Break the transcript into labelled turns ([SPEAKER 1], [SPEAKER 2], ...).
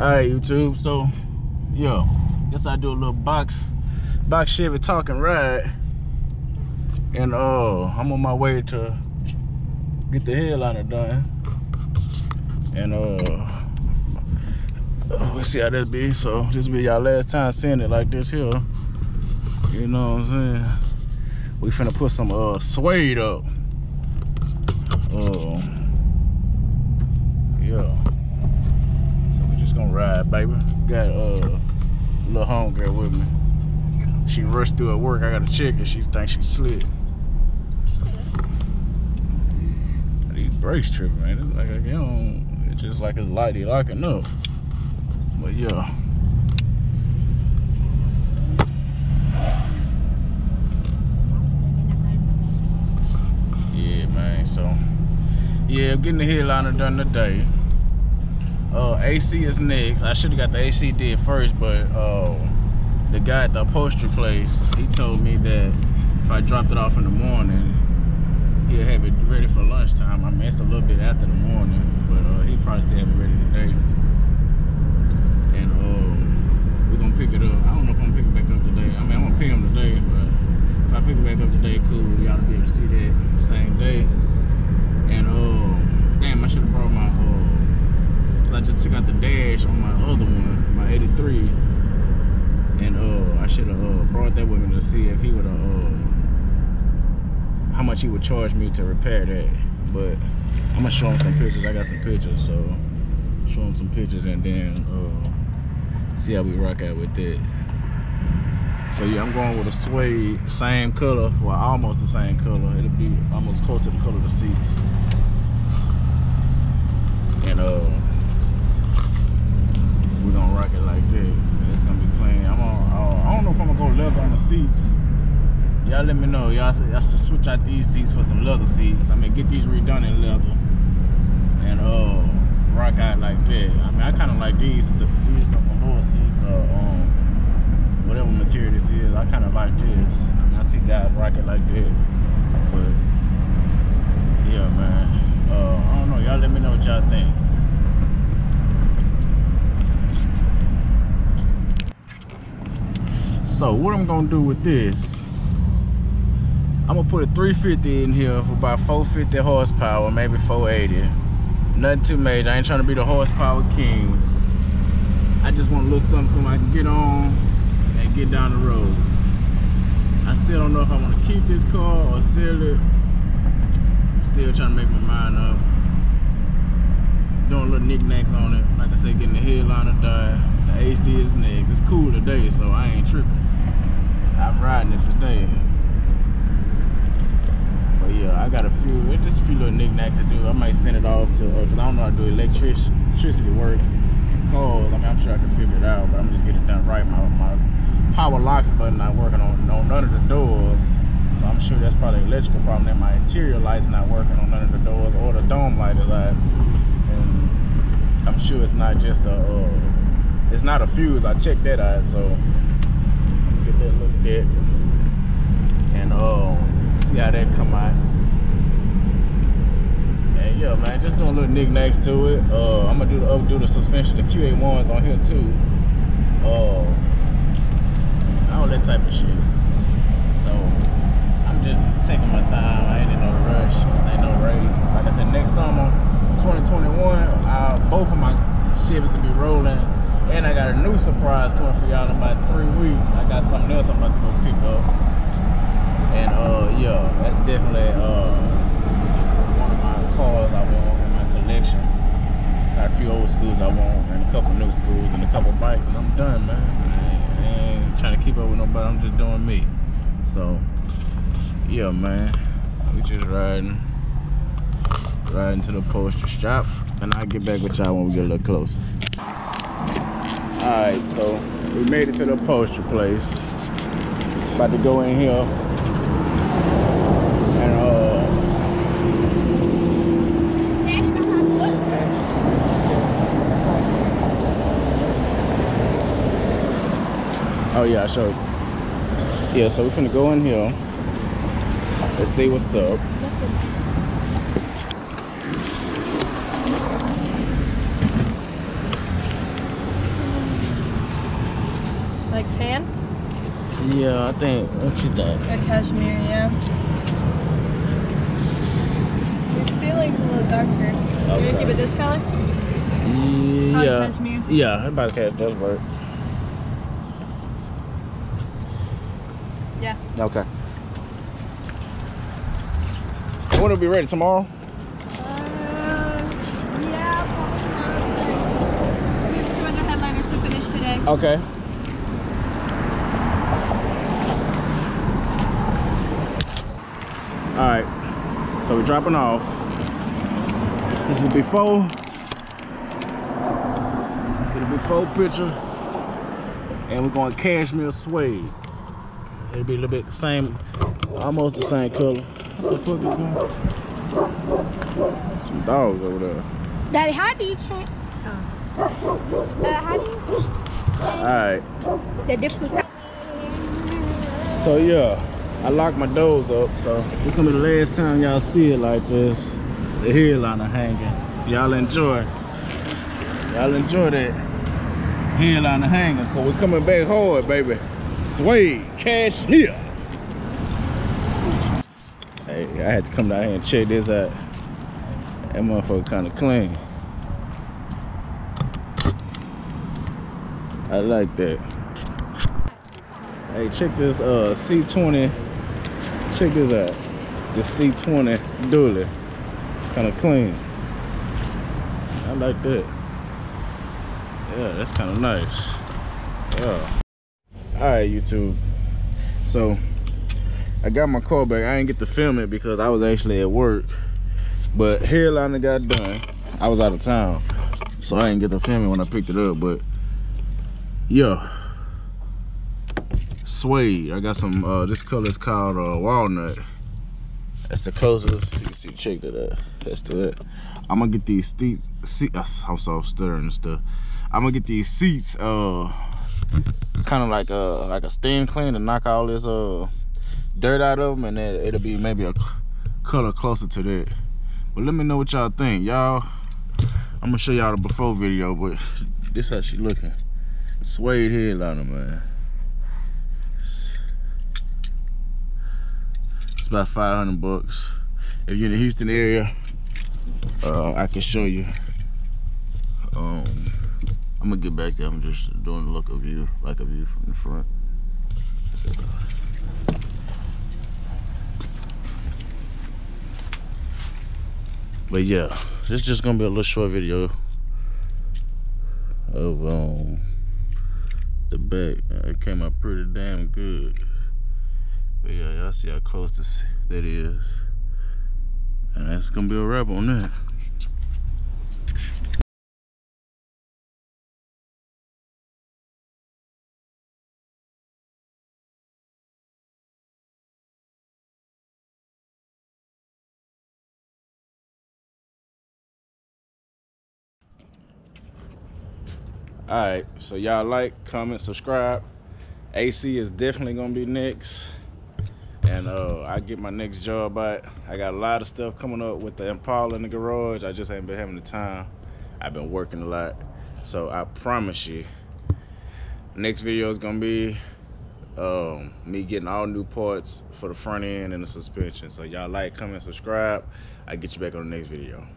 [SPEAKER 1] Alright, YouTube. So, yo, guess I do a little box, box Chevy talking ride, and uh, I'm on my way to get the headliner done, and uh, we'll see how that be. So this will be y'all last time seeing it like this here. You know what I'm saying? We finna put some uh suede up. Oh, uh, yeah ride, baby. Got uh, a little homegirl with me. She rushed through her work. I gotta check her. She thinks she slid. These brakes tripping, man. It's like you know, it's just like it's lighty locking up. But yeah. Yeah, man. So yeah, I'm getting the headliner done today. Uh, AC is next. I should have got the AC did first, but uh, the guy at the upholstery place, he told me that if I dropped it off in the morning, he'll have it ready for lunchtime. I mean, it's a little bit after the morning, but uh, he probably still have it ready today. And uh, we're gonna pick it up. I don't know if I'm gonna pick it back up today. I mean, I'm gonna pay him today, but if I pick it back up today, cool. Y'all be able to see that same day. And uh, damn, I should have brought my uh, I just took out the dash on my other one, my 83. And uh, I should have uh, that with to see if he would uh, how much he would charge me to repair that. But I'm gonna show him some pictures. I got some pictures, so show him some pictures and then uh, see how we rock out with that. So yeah, I'm going with a suede, same color, well almost the same color. It'll be almost close to the color of the seats. And uh, we're gonna rock it like that. It's gonna be clean. I'm on. Uh, I don't know if I'm gonna go leather on the seats. Y'all let me y'all should switch out these seats for some leather seats. I mean, get these redone in leather and uh rock out like that. I mean, I kind of like these. The, these the seats um whatever material this is. I kind of like this. I mean, I see guys rock it like that, but yeah, man. Uh, I don't know. Y'all let me know what y'all think. So what I'm gonna do with this, I'm gonna put a 350 in here for about 450 horsepower, maybe 480. Nothing too major. I ain't trying to be the horsepower king. I just want a little something so I can get on and get down the road. I still don't know if I want to keep this car or sell it. Still trying to make my mind up. Doing little knickknacks on it. Like I said, getting the headliner done. The AC is next. It's cool today, so I ain't tripping. I'm riding it today. But yeah, I got a few, just a few little knickknacks to do. I might send it off to, uh, cause I don't know how to do electric, electricity work. Cause, I mean, I'm sure I can figure it out, but I'm just getting it done right. My, my power locks button not working on, on none of the doors. So I'm sure that's probably electrical problem that my interior light's not working on none of the doors or the dome light is out. And I'm sure it's not just a, uh, it's not a fuse. I checked that out, so get that looked at and uh, see how that come out. Yeah, man, just doing little knickknacks to it. Uh, I'm gonna do the updo the suspension, the QA1s on here too. Uh, all that type of shit. So I'm just taking my time. I ain't in no rush. This ain't no race. Like I said, next summer, 2021, uh, both of my Chevys will be rolling and I got a new surprise coming for y'all in about three weeks. I got something else I'm about to go pick up. And uh yeah, that's definitely uh cars I want in my collection. Got a few old schools I want and a couple new schools and a couple bikes and I'm done man. I ain't, I ain't trying to keep up with nobody, I'm just doing me. So yeah man. We just riding riding to the poster shop and I'll get back with y'all when we get a little closer. Alright, so we made it to the upholstery place. About to go in here. And uh Oh yeah, I showed. Yeah, so we're gonna go in here. Let's see what's up.
[SPEAKER 2] Like tan
[SPEAKER 1] Yeah, I think. What you think?
[SPEAKER 2] or cashmere? Yeah. Your ceiling's a little darker. You
[SPEAKER 1] Okay.
[SPEAKER 2] gonna keep it this color? Probably
[SPEAKER 1] Yeah.
[SPEAKER 2] cashmere.
[SPEAKER 1] Yeah, about cash does work.
[SPEAKER 2] Yeah.
[SPEAKER 1] Okay. When it'll be ready tomorrow?
[SPEAKER 2] Uh, yeah, probably. We have two other headliners to finish today.
[SPEAKER 1] Okay. All right. So we're dropping off. This is before. Get a before picture. And we're going cashmere suede. It'll be a little bit the same, almost the same color. What the fuck is that? Some dogs over there.
[SPEAKER 3] Daddy, how do you change? Uh, how do you
[SPEAKER 1] All right.
[SPEAKER 3] the different?
[SPEAKER 1] So yeah, I locked my doors up, so this gonna be the last time y'all see it like this. The headliner hanging. Y'all enjoy. Y'all enjoy that headliner hanging, cause we coming back hard, baby. Suede, cashmere. Hey, I had to come down here and check this out. That motherfucker kinda clean. I like that. Hey, check this uh C20. Check this out. The C20 dually. Kind of clean. I like that. Yeah, that's kind of nice. Yeah. All right, YouTube. So I got my car back. I didn't get to film it because I was actually at work. But headliner got done. I was out of town, so I didn't get to film it when I picked it up. But yeah suede. I got some, uh, this color is called uh, walnut. That's the closest. You can see, check that out. That's to it. I'm gonna get these seats, seat, I'm so stuttering and stuff. I'm gonna get these seats, uh, kind of like a, like a steam clean to knock all this, uh, dirt out of them and then it'll be maybe a color closer to that. But let me know what y'all think. Y'all, I'm gonna show y'all the before video, but this how she looking. Suede headliner, man. It's about 500 bucks. If you're in the Houston area, uh, I can show you. Um, I'm gonna get back there. I'm just doing a look of you, like a view from the front. But yeah, this is just gonna be a little short video of um the back. It came out pretty damn good. But yeah, y'all see how close this that is. And that's gonna be a wrap on that. All right, so y'all like, comment, subscribe. AC is definitely gonna be next. And uh, I get my next job out. I got a lot of stuff coming up with the Impala in the garage. I just ain't been having the time. I've been working a lot. So I promise you, next video is gonna be um, me getting all new parts for the front end and the suspension. So y'all like, comment, subscribe. I get you back on the next video.